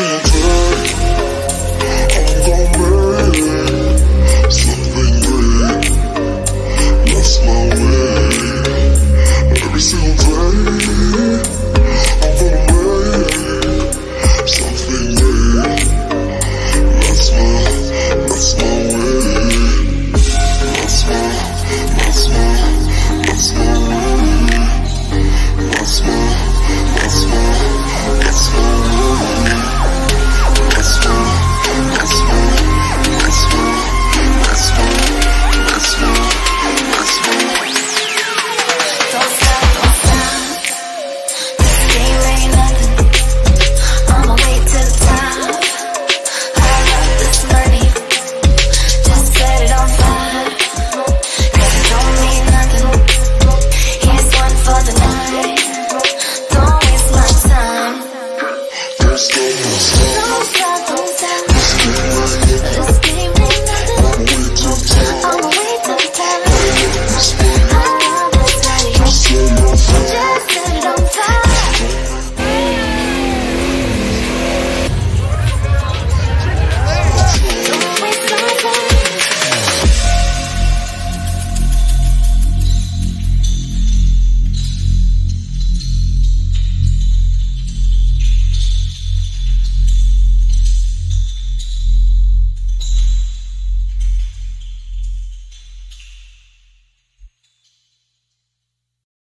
time,